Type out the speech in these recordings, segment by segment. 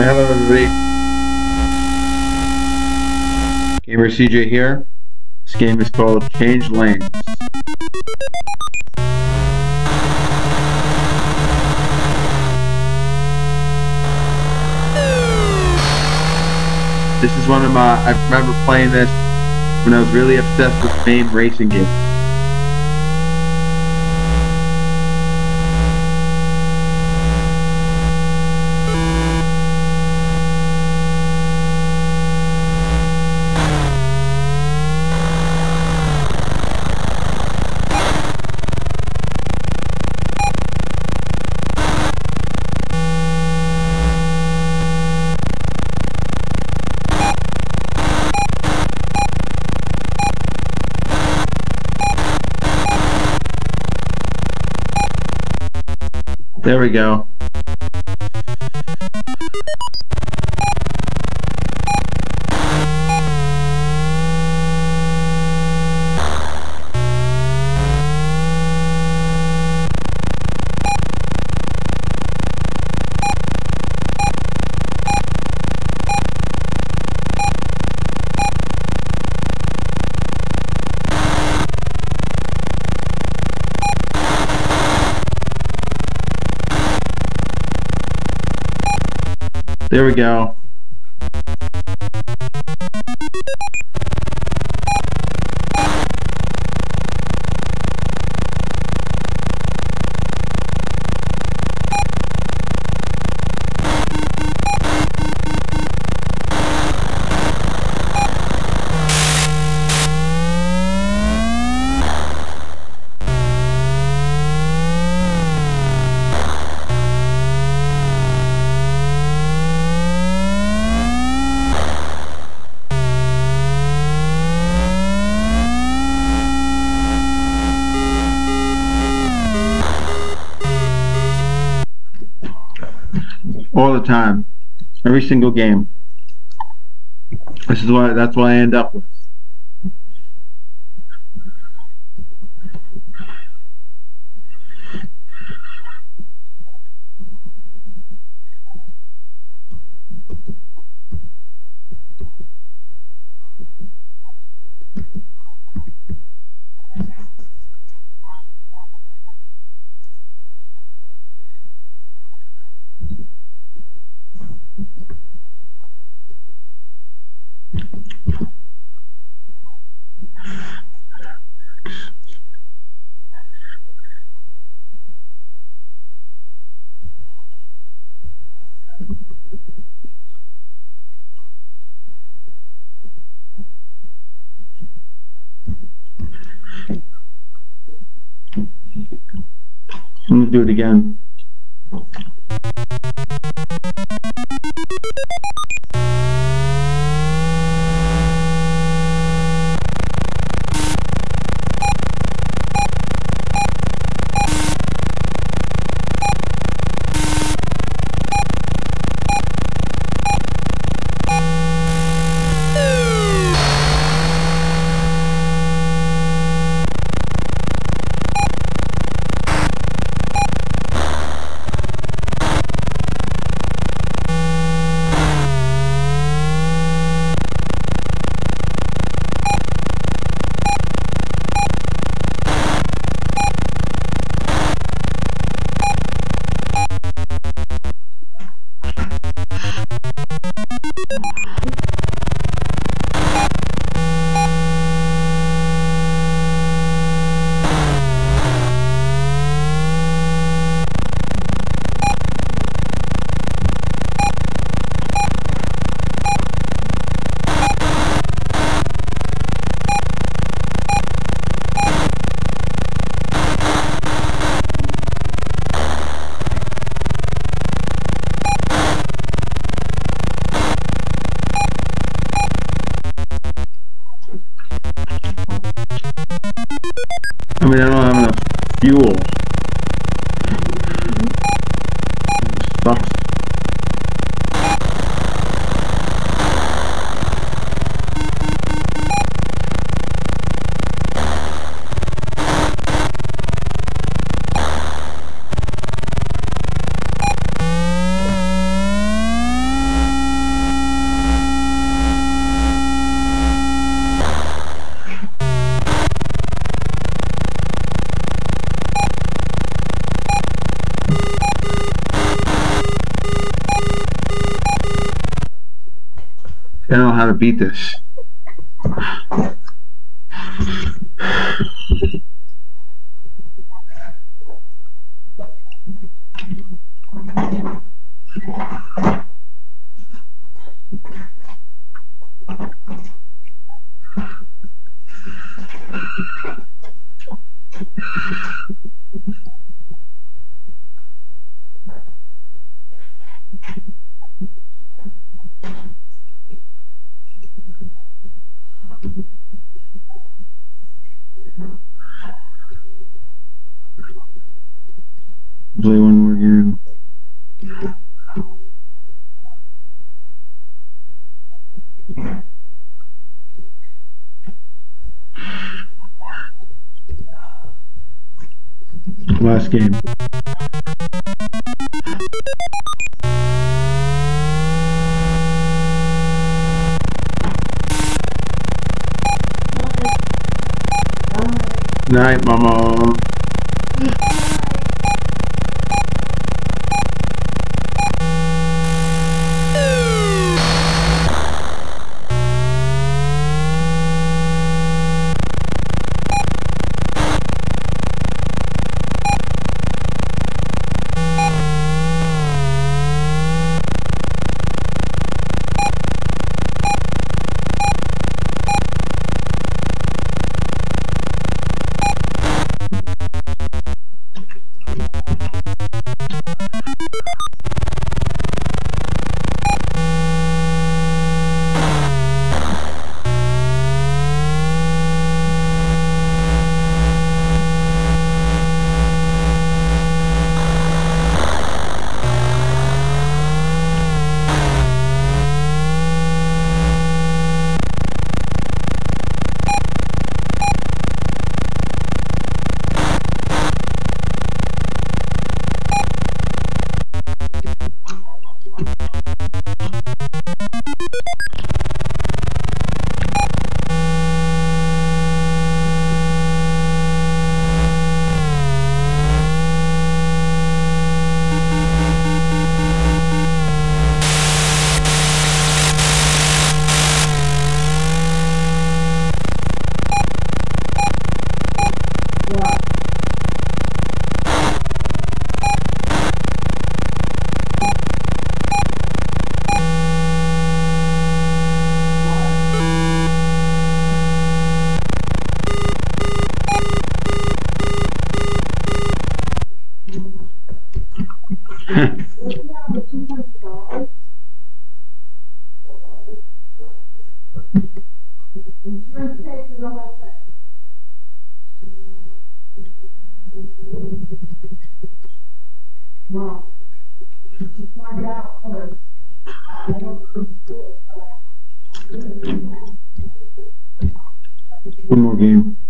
Hello, everybody. Gamer CJ here. This game is called Change Lanes. This is one of my. I remember playing this when I was really obsessed with main racing games. There we go. There we go. All the time, every single game. This is what that's what I end up with. I'm gonna do it again. I mean, I don't have enough fuel. how to beat this. last game. Night, Mama. One more game.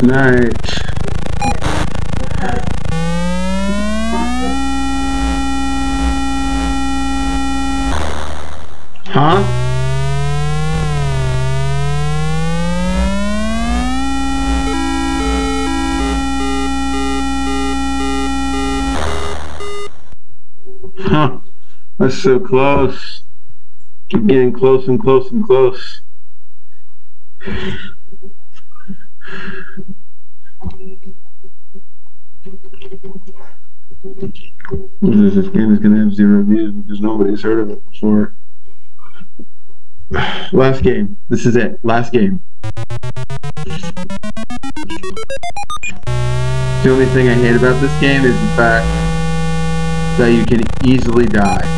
Nice. That's so close. Keep getting close and close and close. This game is going to have zero views because nobody's heard of it before. Last game. This is it. Last game. The only thing I hate about this game is the fact that you can easily die.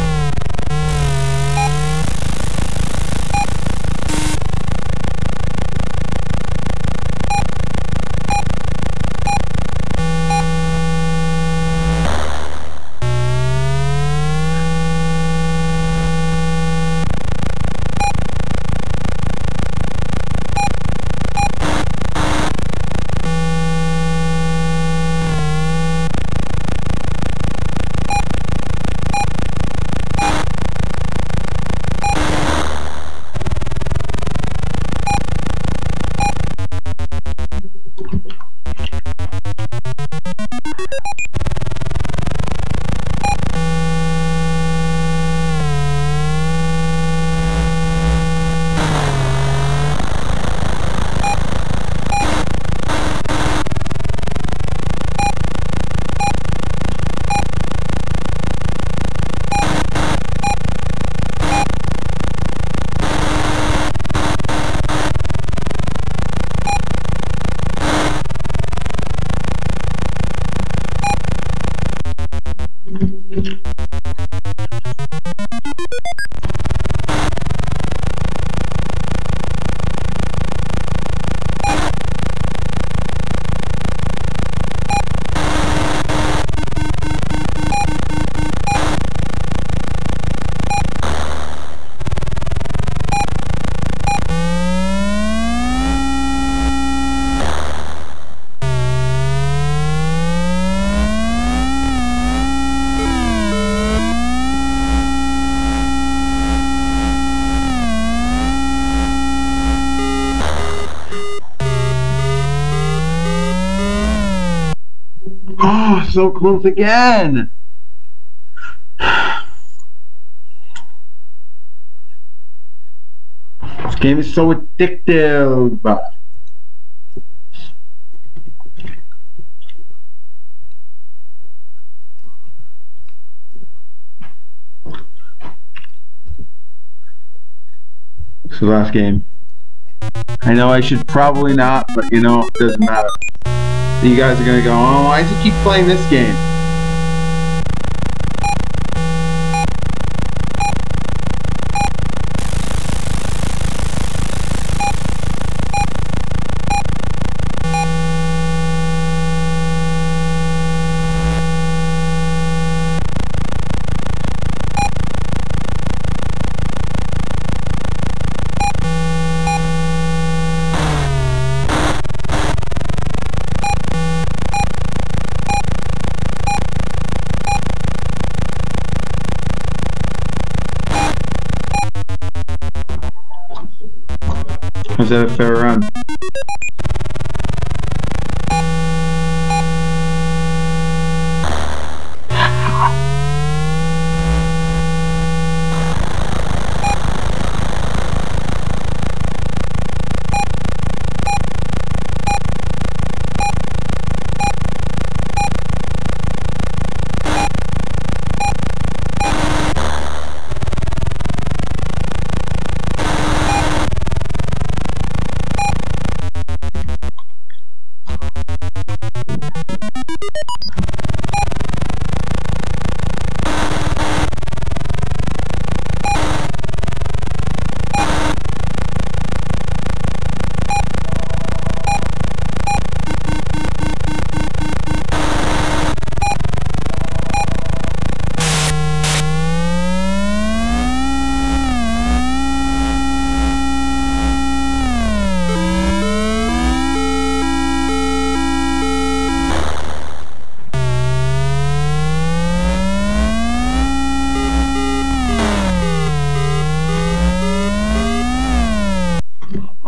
So close again. This game is so addictive. This is the last game. I know I should probably not, but you know, it doesn't matter. You guys are gonna go, oh, why does he keep playing this game? That a fair run?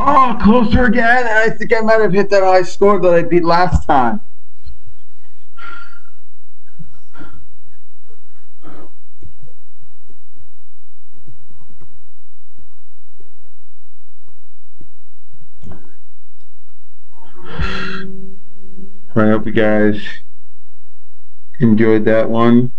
Got closer again, I think I might have hit that high score that I beat last time. I hope you guys enjoyed that one.